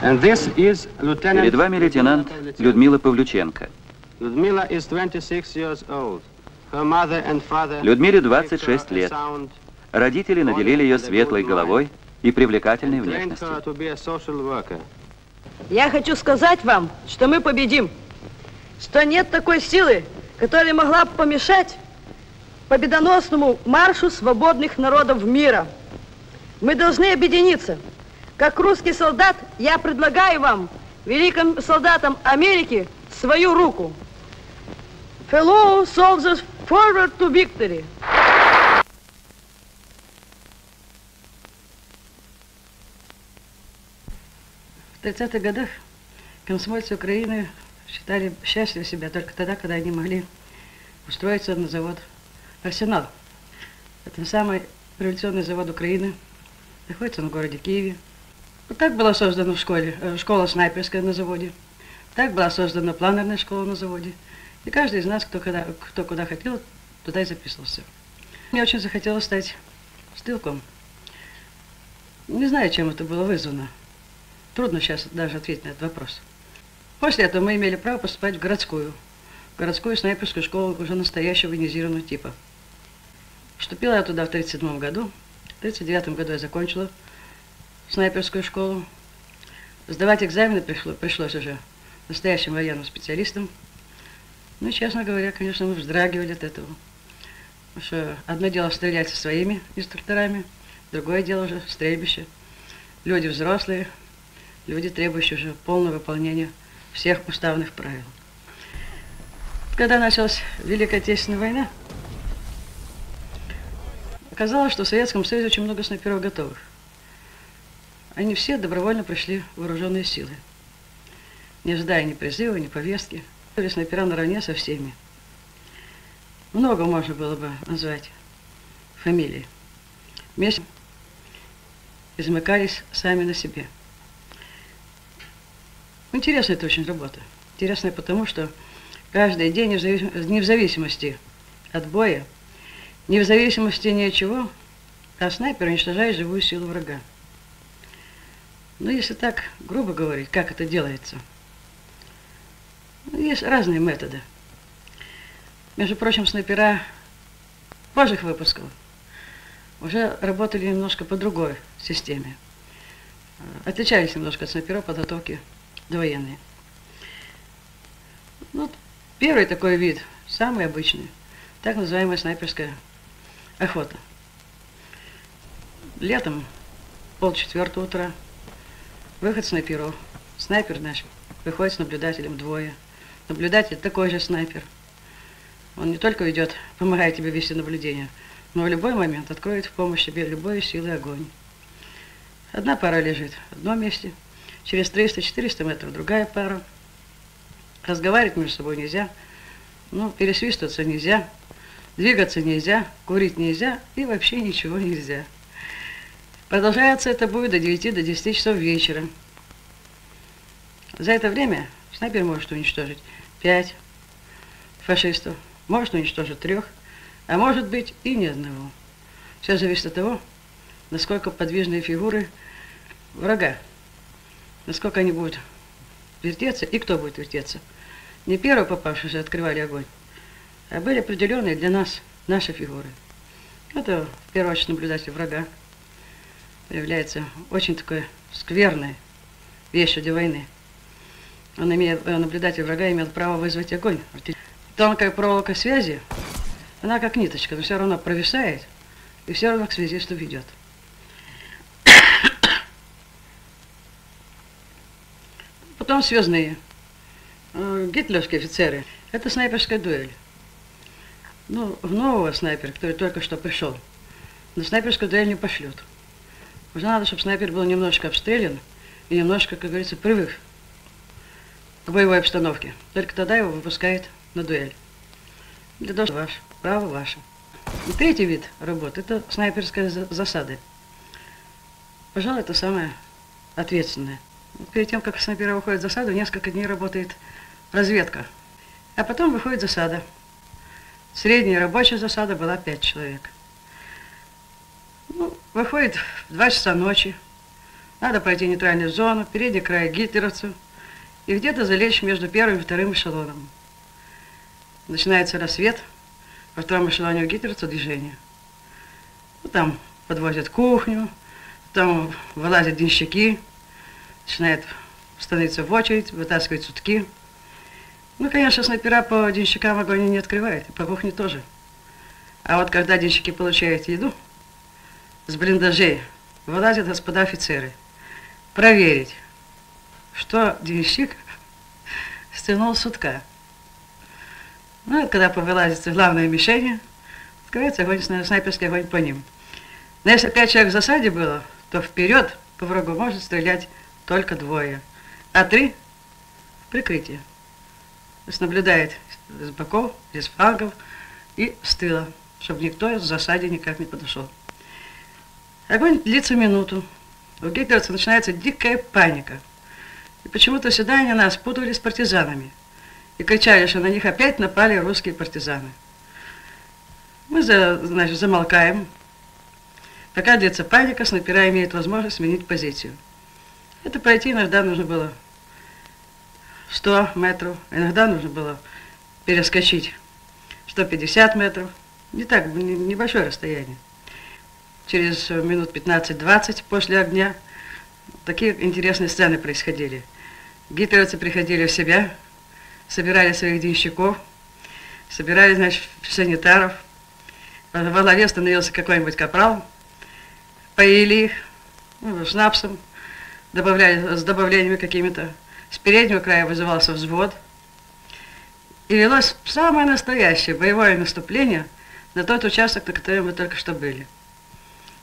Перед вами лейтенант Людмила Павлюченко. Людмила is 26 years old. Her mother and father Людмиле gave her 26 a лет. Родители наделили ее светлой головой и привлекательной внешностью. Я хочу сказать вам, что мы победим. Что нет такой силы, которая могла бы помешать победоносному маршу свободных народов мира. Мы должны объединиться. Как русский солдат, я предлагаю вам, великим солдатам Америки, свою руку. Fellow soldiers, forward to victory. В 30-х годах комсомольцы Украины считали счастливы себя только тогда, когда они могли устроиться на завод «Арсенал». Это самый революционный завод Украины. Находится на городе Киеве. Так была создана в школе, э, школа снайперская на заводе. Так была создана планерная школа на заводе. И каждый из нас, кто, когда, кто куда хотел, туда и записывался. Мне очень захотелось стать стрелком. Не знаю, чем это было вызвано. Трудно сейчас даже ответить на этот вопрос. После этого мы имели право поступать в городскую, в городскую снайперскую школу уже настоящего военизированного типа. Вступила я туда в 1937 году. В 1939 году я закончила снайперскую школу. Сдавать экзамены пришло, пришлось уже настоящим военным специалистам. Ну, и, честно говоря, конечно, мы вздрагивали от этого. Потому что одно дело стрелять со своими инструкторами, другое дело уже стрельбище. Люди взрослые, люди, требующие уже полного выполнения всех уставных правил. Когда началась Великая Отечественная война, оказалось, что в Советском Союзе очень много снайперов готовых. Они все добровольно пришли в вооруженные силы, не ожидая ни призыва, ни повестки. Были снайпера наравне со всеми. Много можно было бы назвать фамилий. Вместе измыкались сами на себе. Интересная это очень работа. Интересная потому, что каждый день, не в зависимости от боя, не в зависимости ни от чего, а снайпер уничтожает живую силу врага. Ну, если так грубо говорить, как это делается, ну, есть разные методы. Между прочим, снайпера позжих выпусков уже работали немножко по другой системе. Отличались немножко от снайперов подготовки довоенные. Ну, первый такой вид, самый обычный, так называемая снайперская охота. Летом, полчетвертого утра, выход снайперов. Снайпер наш выходит с наблюдателем двое. Наблюдатель такой же снайпер. Он не только ведет, помогает тебе вести наблюдение, но в любой момент откроет в помощь тебе любой силы огонь. Одна пара лежит в одном месте, через 300-400 метров другая пара. Разговаривать между собой нельзя, ну, пересвистываться нельзя, двигаться нельзя, курить нельзя и вообще ничего нельзя. Продолжается это будет до 9 до 10 часов вечера. За это время снайпер может уничтожить 5 фашистов, может уничтожить трех, а может быть и ни одного. Все зависит от того, насколько подвижные фигуры врага, насколько они будут вертеться и кто будет вертеться. Не первые попавшиеся открывали огонь, а были определенные для нас наши фигуры. Это, в первую очередь, наблюдатель врага. Является очень такой скверной вещью для войны. Он имеет, наблюдатель врага имел право вызвать огонь. Тонкая проволока связи, она как ниточка, но все равно провисает и все равно к связисту ведет. Потом связные. Гитлеровские офицеры. Это снайперская дуэль. Ну, в нового снайпера, который только что пришел, на снайперскую дуэль не пошлют. Уже надо, чтобы снайпер был немножко обстрелян и немножко, как говорится, привык к боевой обстановке. Только тогда его выпускают на дуэль. Для того, ваш, право ваше. И третий вид работы – это снайперская засада. Пожалуй, это самое ответственное. Перед тем, как снайпера выходит в засаду, несколько дней работает разведка. А потом выходит засада. Средняя рабочая засада была 5 человек. Ну, выходит в 2 часа ночи, Надо пройти нейтральную зону, передний край гитлеровцев и где-то залечь между первым и вторым эшелоном. Начинается рассвет, во втором эшелоне у гитлеровцев движение. Ну, там подвозят кухню, там вылазят денщики, начинает становиться в очередь, вытаскивать сутки. Ну, конечно, снайпера по денщикам огонь не открывает, по кухне тоже. А вот когда денщики получают еду, с блиндажей вылазят господа офицеры. Проверить, что денщик стянул сутка. Ну, и когда повылазится главная мишень, открывается огонь, снайперский огонь по ним. Но если пять человек в засаде было, то вперед по врагу может стрелять только двое, а три в прикрытие. То есть наблюдает с боков, из флангов и с тыла, чтобы никто из засаде никак не подошел. Огонь длится минуту. У гитлеровцев начинается дикая паника. И почему-то сюда они нас путали с партизанами. И кричали, что на них опять напали русские партизаны. Мы, за, значит, замолкаем, Пока длится паника, снайпера имеют возможность сменить позицию. Это пройти иногда нужно было 100 метров, иногда нужно было перескочить 150 метров. Не так, небольшое расстояние. Через минут 15-20 после огня такие интересные сцены происходили. Гитлеровцы приходили в себя, собирали своих денщиков, собирали, значит, санитаров. Во главе становился какой-нибудь капрал, поили их ну, шнапсом, добавляли, с добавлениями какими-то. С переднего края вызывался взвод. И велось самое настоящее боевое наступление на тот участок, на котором мы только что были.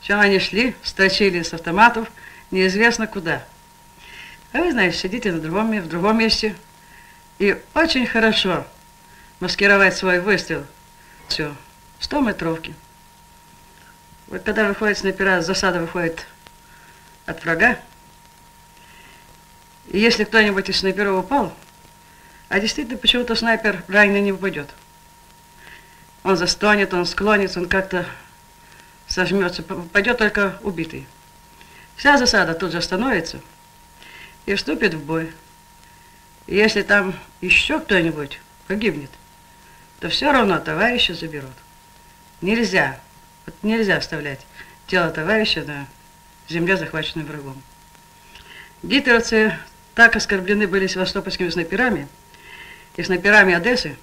Чем они шли, строчили с автоматов, неизвестно куда. А вы, знаете, сидите на другом, в другом месте, и очень хорошо маскировать свой выстрел. Все, 100 метровки. Вот когда выходит снайпера, засада выходит от врага, и если кто-нибудь из снайперов упал, а действительно почему-то снайпер раненый не упадет. Он застонет, он склонится, он как-то сожмется, пойдет только убитый. Вся засада тут же остановится и вступит в бой. И если там еще кто-нибудь погибнет, то все равно товарища заберут. Нельзя вот нельзя оставлять тело товарища на земле, захваченной врагом. Гитлеровцы так оскорблены были севастопольскими снайперами и снайперами Одессы,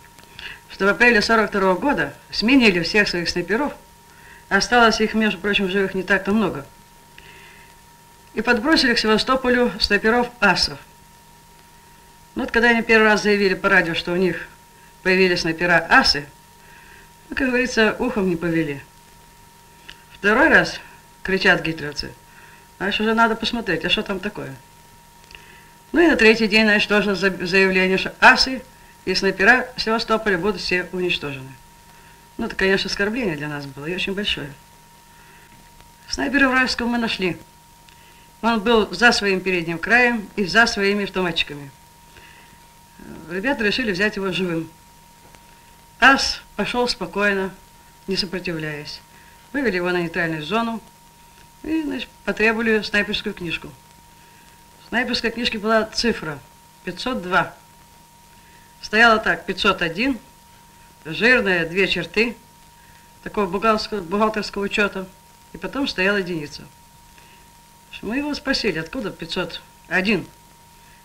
что в апреле 42 -го года сменили всех своих снайперов, осталось их, между прочим, живых не так-то много, и подбросили к Севастополю снайперов асов. Ну вот когда они первый раз заявили по радио, что у них появились снайпера асы, ну, как говорится, ухом не повели. Второй раз кричат гитлеровцы. Значит, уже надо посмотреть, а что там такое. Ну и на третий день, значит, тоже заявление, что асы и снайпера Севастополя будут все уничтожены. Ну, это, конечно, оскорбление для нас было, и очень большое. Снайпера вражеского мы нашли. Он был за своим передним краем и за своими автоматчиками. Ребята решили взять его живым. Ас пошел спокойно, не сопротивляясь. Вывели его на нейтральную зону и значит, потребовали снайперскую книжку. В снайперской книжке была цифра 502. Стояло так, 501, жирные две черты, такого бухгалтерского, бухгалтерского учета, и потом стояла единица. Мы его спросили, откуда 501?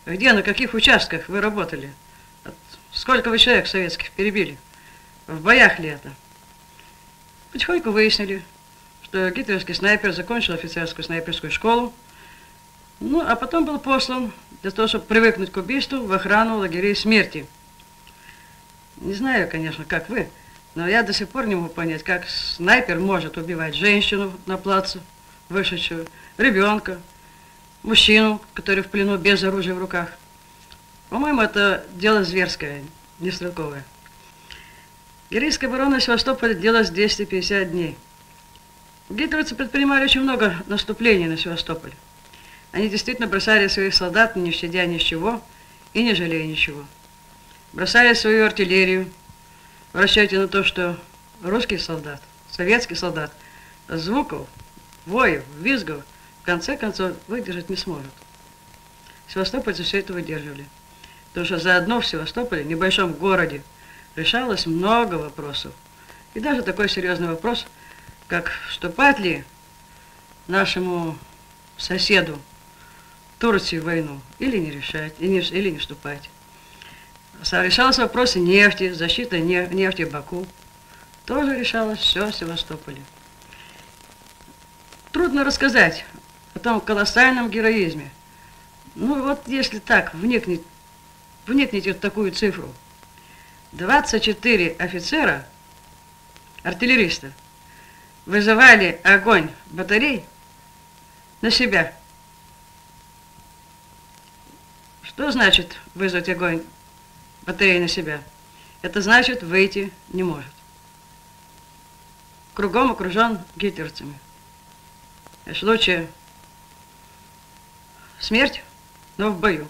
Где, на каких участках вы работали? Сколько вы человек советских перебили? В боях ли это? Потихоньку выяснили, что гитлеровский снайпер закончил офицерскую снайперскую школу, ну, а потом был послан для того, чтобы привыкнуть к убийству в охрану лагерей смерти. Не знаю, конечно, как вы, но я до сих пор не могу понять, как снайпер может убивать женщину на плацу, вышедшую, ребенка, мужчину, который в плену без оружия в руках. По-моему, это дело зверское, не стрелковое. Героическая оборона Севастополя длилась 250 дней. Гитлеровцы предпринимали очень много наступлений на Севастополь. Они действительно бросали своих солдат, не щадя ничего и не жалея ничего. Бросали свою артиллерию в расчете на то, что русский солдат, советский солдат, звуков, воев, визгов в конце концов выдержать не сможет. Севастопольцы все это выдерживали. Потому что заодно в Севастополе, небольшом городе, решалось много вопросов. И даже такой серьезный вопрос, как вступать ли нашему соседу Турции в войну или не решать, или не, или не вступать. Решался вопрос нефти, защита нефти в Баку. Тоже решалось все в Севастополе. Трудно рассказать о том колоссальном героизме. Ну вот если так вникнуть, вникните в такую цифру. 24 офицера, артиллериста, вызывали огонь батарей на себя. Что значит вызвать огонь батареи на себя? Это значит выйти не может. Кругом окружен гитлерцами. В случае смерть, но в бою.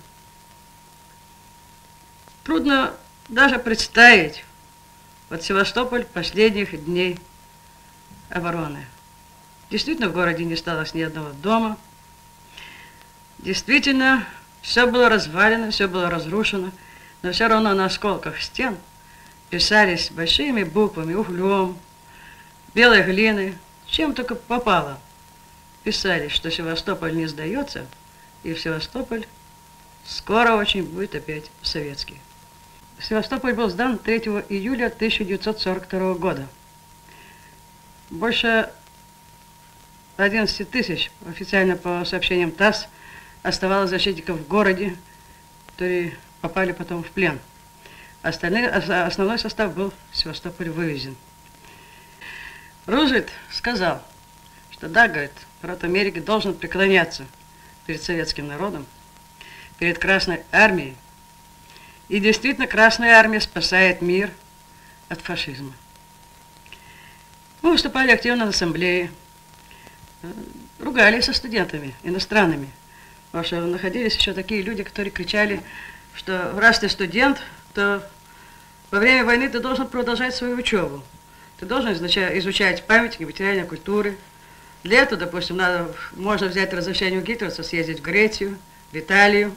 Трудно даже представить вот Севастополь последних дней обороны. Действительно, в городе не осталось ни одного дома. Действительно, все было развалено, все было разрушено, но все равно на осколках стен писались большими буквами, углем, белой глины, чем только попало. Писали, что Севастополь не сдается, и Севастополь скоро очень будет опять советский. Севастополь был сдан 3 июля 1942 года. Больше 11 тысяч, официально по сообщениям ТАСС, оставалось защитников в городе, которые попали потом в плен. Остальные, основной состав был в Севастополь вывезен. Рузвельт сказал, что да, говорит, народ Америки должен преклоняться перед советским народом, перед Красной Армией. И действительно, Красная Армия спасает мир от фашизма. Мы выступали активно на ассамблее, ругались со студентами иностранными, потому что находились еще такие люди, которые кричали, что раз ты студент, то во время войны ты должен продолжать свою учебу. Ты должен изучать памятники материальной культуры. Для этого, допустим, надо, можно взять разрешение у гитлерца, съездить в Грецию, в Италию.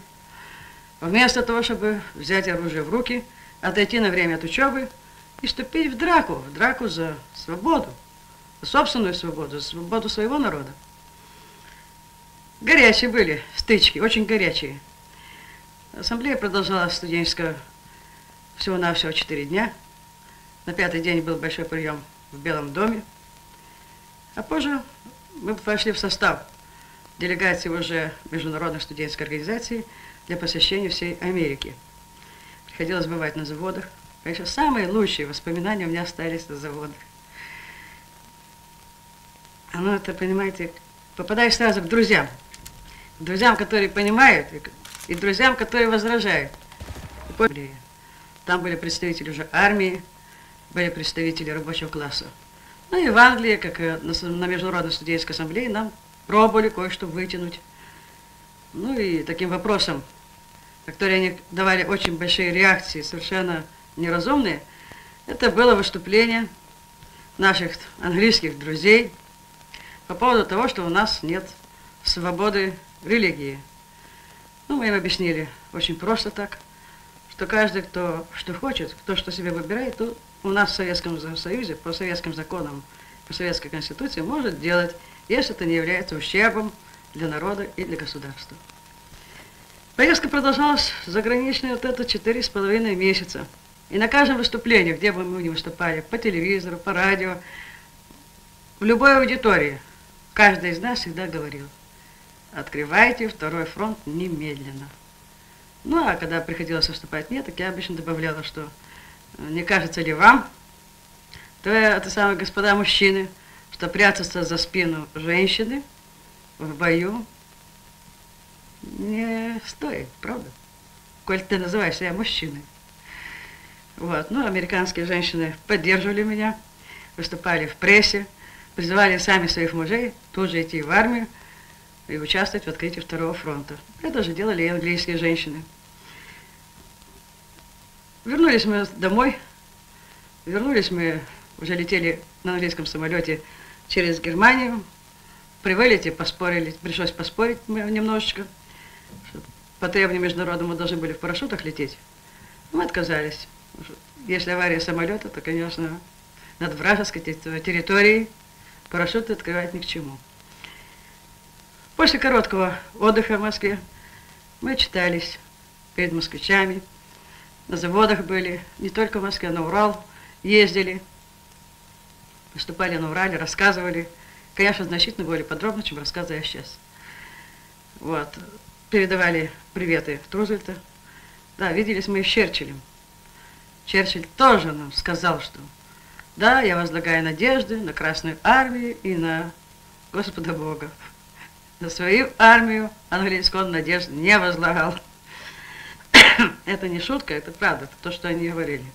Вместо того, чтобы взять оружие в руки, отойти на время от учебы и вступить в драку, в драку за свободу, за собственную свободу, за свободу своего народа. Горячие были стычки, очень горячие. Ассамблея продолжалась студенческая всего-навсего 4 дня. На пятый день был большой прием в Белом доме. А позже мы вошли в состав делегации уже Международной студенческой организации для посещения всей Америки. Приходилось бывать на заводах, Конечно, самые лучшие воспоминания у меня остались на заводах. Оно, это, понимаете, попадаешь сразу к друзьям. К друзьям, которые понимают, и, друзьям, которые возражают. Там были представители уже армии, были представители рабочего класса. Ну и в Англии, как на Международной студенческой ассамблее, нам пробовали кое-что вытянуть. Ну и таким вопросом, которые они давали очень большие реакции, совершенно неразумные, это было выступление наших английских друзей по поводу того, что у нас нет свободы религии. Ну, мы им объяснили очень просто так, что каждый, кто что хочет, кто что себе выбирает, то у нас в Советском Союзе по советским законам, по советской конституции может делать, если это не является ущербом для народа и для государства. Поездка продолжалась заграничные вот это четыре с половиной месяца. И на каждом выступлении, где бы мы ни выступали, по телевизору, по радио, в любой аудитории, каждый из нас всегда говорил, открывайте второй фронт немедленно. Ну, а когда приходилось выступать мне, так я обычно добавляла, что не кажется ли вам, то это самые господа мужчины, что прятаться за спину женщины в бою не стоит, правда? Коль ты называешь себя мужчиной. Вот. Ну, американские женщины поддерживали меня, выступали в прессе, призывали сами своих мужей тут же идти в армию и участвовать в открытии Второго фронта. Это же делали и английские женщины. Вернулись мы домой, вернулись мы, уже летели на английском самолете через Германию, при вылете поспорили, пришлось поспорить немножечко. По требованию международному мы должны были в парашютах лететь. Мы отказались. Если авария самолета, то, конечно, над вражеской территорией парашюты открывать ни к чему. После короткого отдыха в Москве мы читались перед москвичами, на заводах были, не только в Москве, на Урал ездили, выступали на Урале, рассказывали. Конечно, значительно более подробно, чем рассказываю сейчас. Вот. Передавали приветы Рузвельта. Да, виделись мы и с Черчиллем. Черчилль тоже нам сказал, что да, я возлагаю надежды на Красную Армию и на Господа Бога. На свою армию английскую он надежд не возлагал. это не шутка, это правда, то, что они говорили.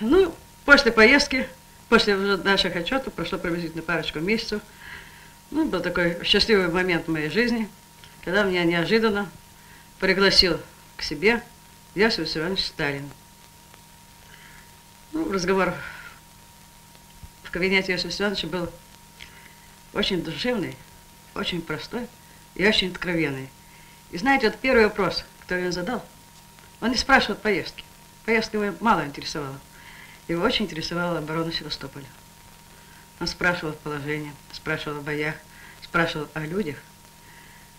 Ну, после поездки, после наших отчетов, прошло приблизительно парочку месяцев, ну, был такой счастливый момент в моей жизни, когда меня неожиданно пригласил к себе Иосиф Виссарионович Сталин. Ну, разговор в кабинете Иосифа Виссарионовича был очень душевный, очень простой и очень откровенный. И знаете, вот первый вопрос, который он задал, он не спрашивал поездки. Поездка его мало интересовала. Его очень интересовала оборона Севастополя. Он спрашивал о положении, спрашивал о боях, спрашивал о людях,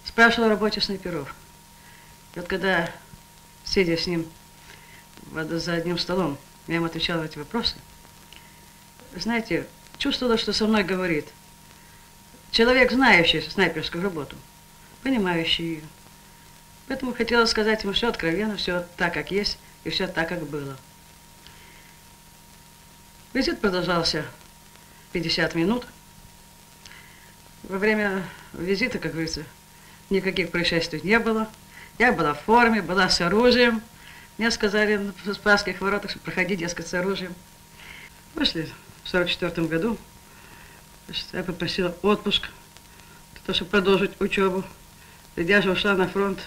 спрашивал о работе снайперов. И вот когда, сидя с ним за одним столом, я ему отвечал на эти вопросы, знаете, чувствовала, что со мной говорит человек, знающий снайперскую работу, понимающий ее. Поэтому хотела сказать ему все откровенно, все так, как есть, и все так, как было. Визит продолжался 50 минут. Во время визита, как говорится, никаких происшествий не было. Я была в форме, была с оружием. Мне сказали в Спасских воротах, что проходи, дескать, с оружием. Вышли в 44 году. Я попросила отпуск, для чтобы продолжить учебу. Я же ушла на фронт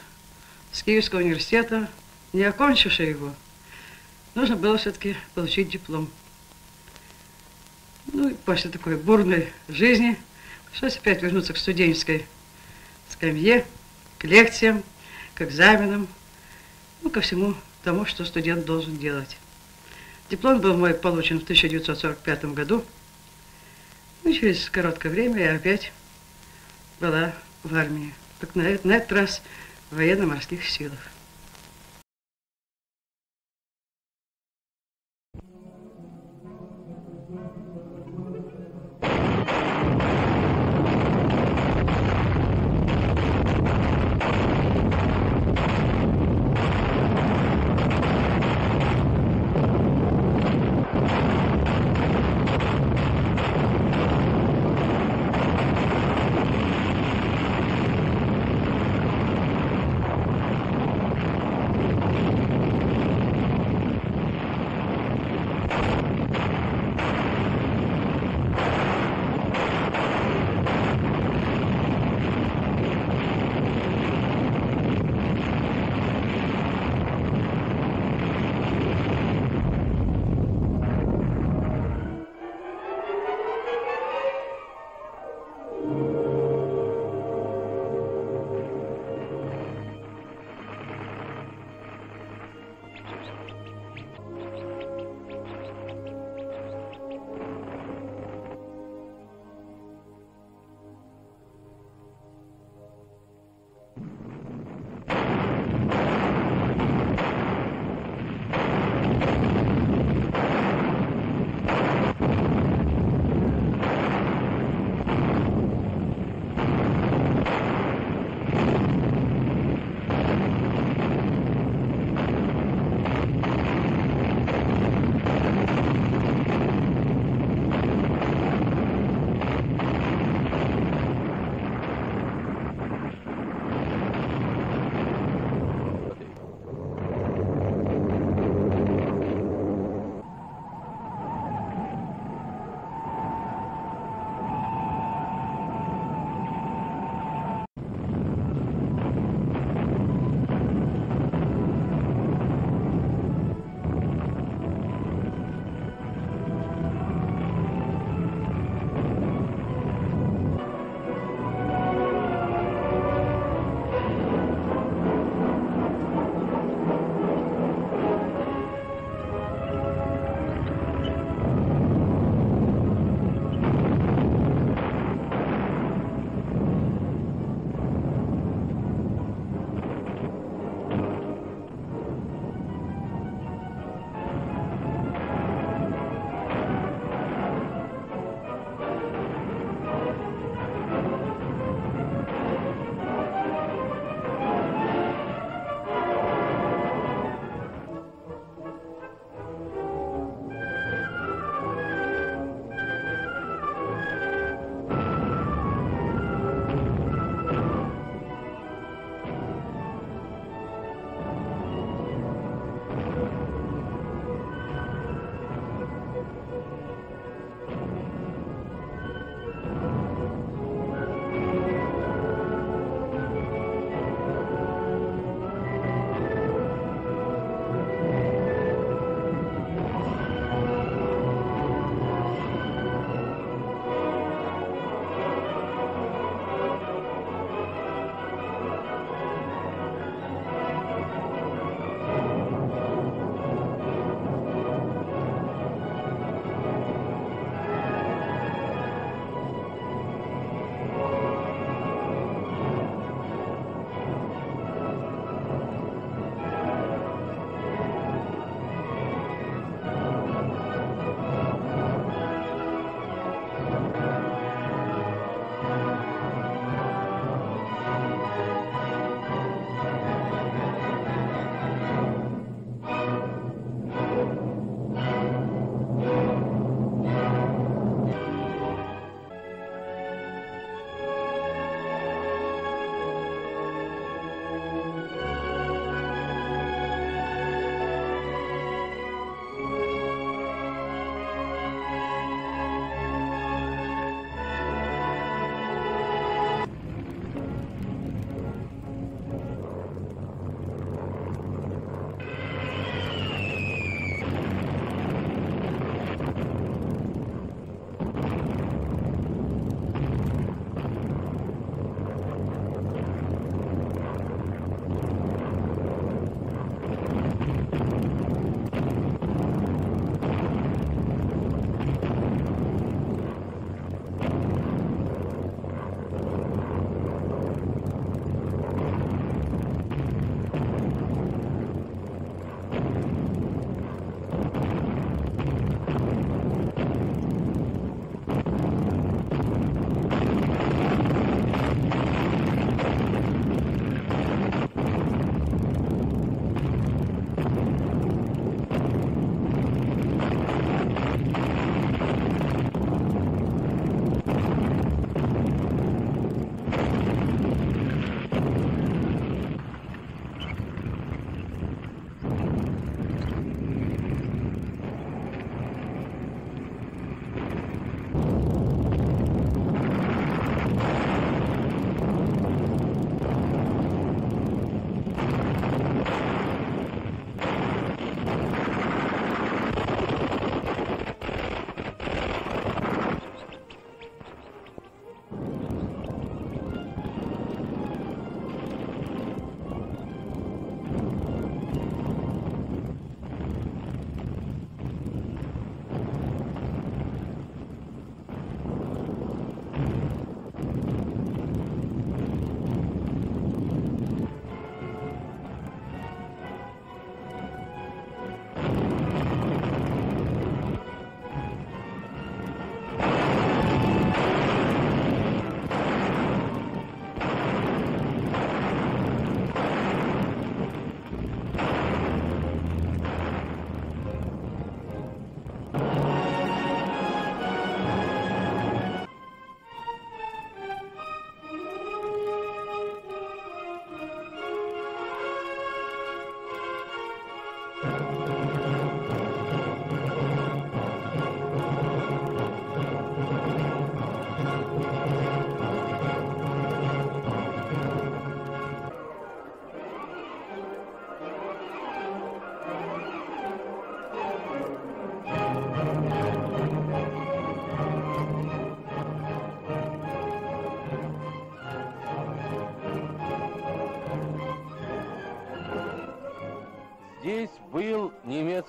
с Киевского университета, не окончивши его. Нужно было все-таки получить диплом. Ну и после такой бурной жизни пришлось опять вернуться к студенческой скамье, к лекциям, к экзаменам, ну, ко всему тому, что студент должен делать. Диплом был мой получен в 1945 году. Ну, через короткое время я опять была в армии. Так на, на этот раз в военно-морских силах.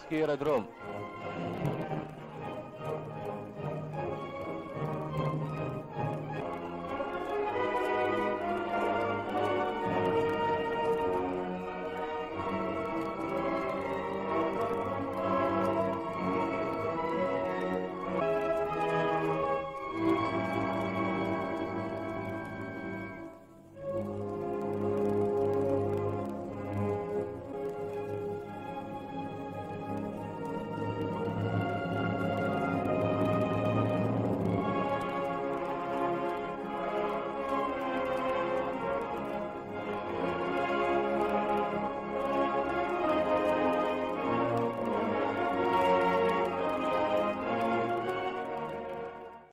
Здесь был немецкий аэродром.